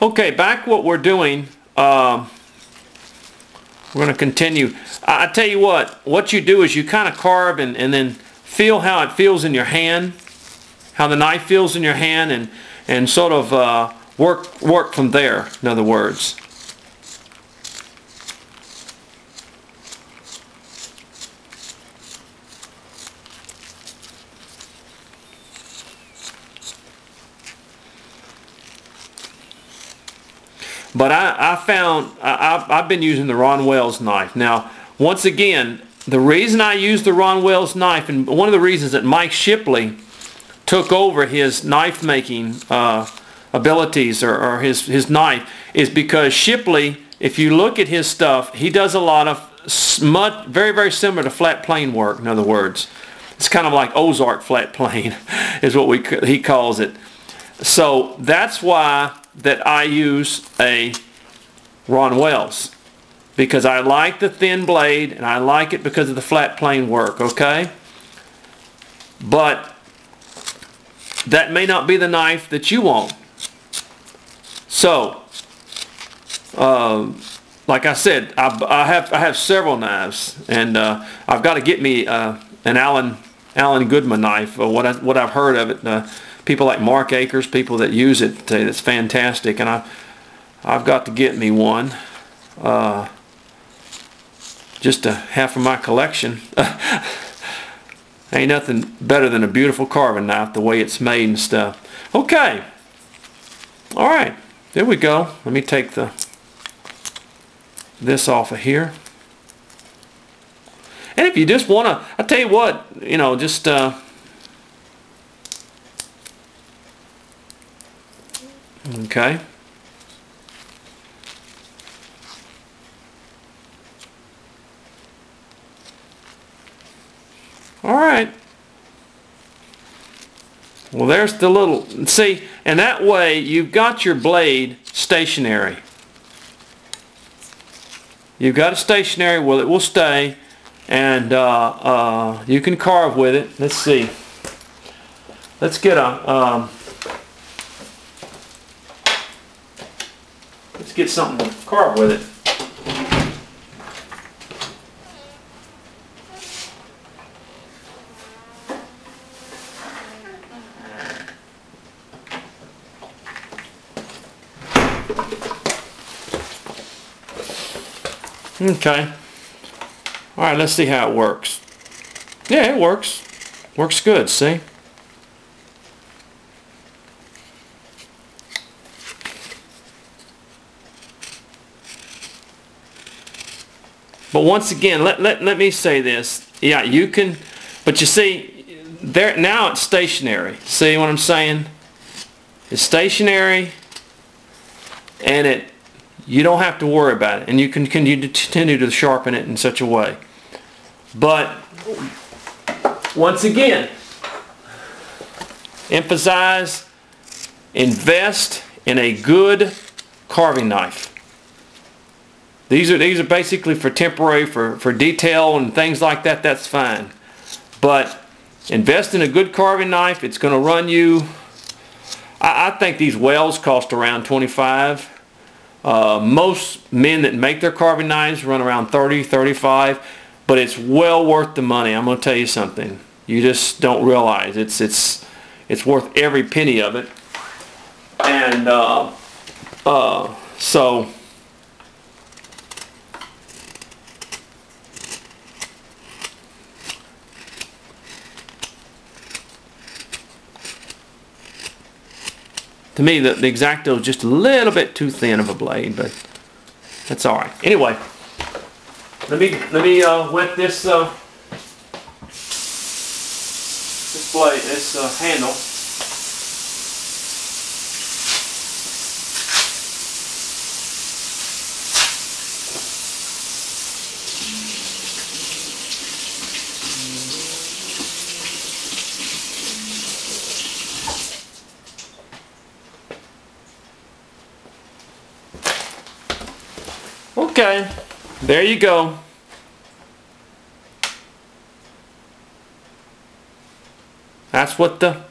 Okay, back what we're doing. Uh, we're going to continue. I, I tell you what, what you do is you kind of carve and, and then feel how it feels in your hand, how the knife feels in your hand, and, and sort of uh, work, work from there, in other words. But I, I found, I, I've, been using the Ron Wells knife. Now, once again, the reason I use the Ron Wells knife, and one of the reasons that Mike Shipley took over his knife making uh, abilities or, or his, his knife, is because Shipley, if you look at his stuff, he does a lot of smut, very, very similar to flat plane work, in other words. It's kind of like Ozark flat plane, is what we he calls it. So that's why that I use a Ron Wells because I like the thin blade and I like it because of the flat plane work, okay? But that may not be the knife that you want. So, uh, like I said, I, I, have I have several knives, and uh, I've got to get me uh, an Allen Allen Goodman knife. what I, what I've heard of it, uh, people like Mark Akers, people that use it say it's fantastic, and I I've got to get me one. Uh, just a half of my collection. Ain't nothing better than a beautiful carving knife, the way it's made and stuff. Okay. All right. There we go. Let me take the this off of here. And if you just want to, I tell you what, you know, just uh, okay. All right. Well, there's the little, see, and that way you've got your blade stationary. You've got it stationary, well, it will stay, and uh, uh, you can carve with it. Let's see. Let's get a, um, get something to carve with it. Okay. All right, let's see how it works. Yeah, it works. Works good, see? But once again, let, let, let me say this. Yeah, you can, but you see, there now it's stationary. See what I'm saying? It's stationary and it you don't have to worry about it and you can continue to sharpen it in such a way. But once again, emphasize, invest in a good carving knife. These are these are basically for temporary, for, for detail and things like that, that's fine. But invest in a good carving knife. It's going to run you, I, I think these wells cost around 25 uh, most men that make their carving knives run around 30, 35, but it's well worth the money. I'm going to tell you something. You just don't realize it's it's it's worth every penny of it. And uh, uh, so To me, the, the X-Acto is just a little bit too thin of a blade, but that's all right. Anyway, let me let me uh, wet this uh, this blade, this uh, handle. Okay, there you go. That's what the...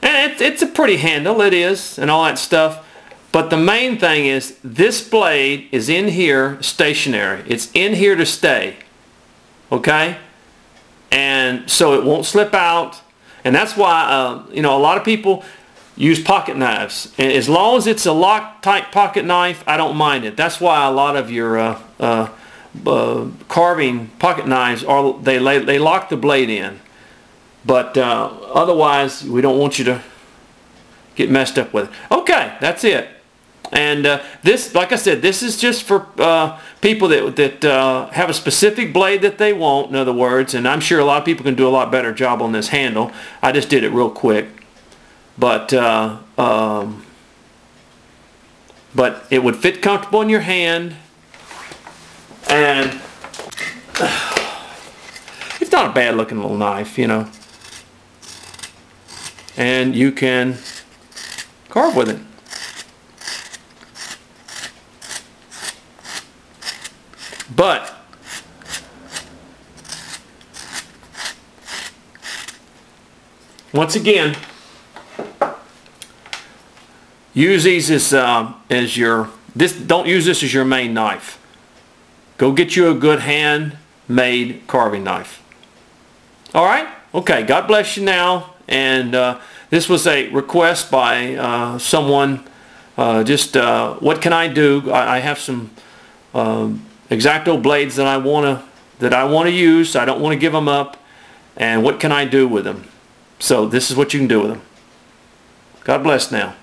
And it's it's a pretty handle, it is, and all that stuff. But the main thing is this blade is in here stationary. It's in here to stay. Okay? And so it won't slip out. And that's why, uh, you know, a lot of people use pocket knives. As long as it's a Loctite pocket knife, I don't mind it. That's why a lot of your uh, uh, uh, carving pocket knives are they lay, they lock the blade in. But uh, otherwise, we don't want you to get messed up with it. Okay, that's it. And uh, this, like I said, this is just for uh, people that that have a specific blade that they want. In other words, and I'm sure a lot of people can do a lot better job on this handle. I just did it real quick, but um, but it would fit comfortable in your hand, and it's not a bad looking little knife, you know. And you can carve with it. But once again, use these as uh, as your this. Don't use this as your main knife. Go get you a good handmade carving knife. All right. Okay. God bless you now. And uh, this was a request by uh, someone. Uh, just uh, what can I do? I, I have some. Um, X-Acto blades that I want to that I want to use. I don't want to give them up. And what can I do with them? So this is what you can do with them. God bless now.